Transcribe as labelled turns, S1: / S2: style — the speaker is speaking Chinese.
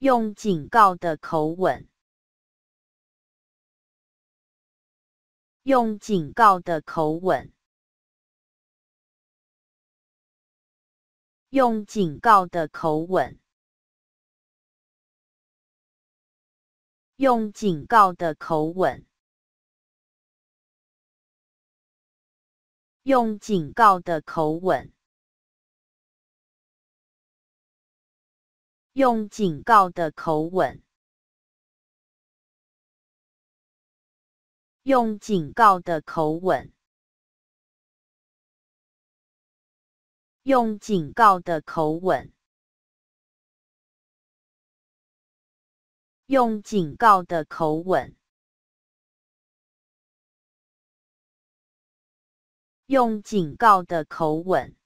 S1: 用警告的口吻，用警告的口吻，用警告的口吻，用警告的口吻，用警告的口吻。用警告的口吻，用警告的口吻，用警告的口吻，用警告的口吻，用警告的口吻。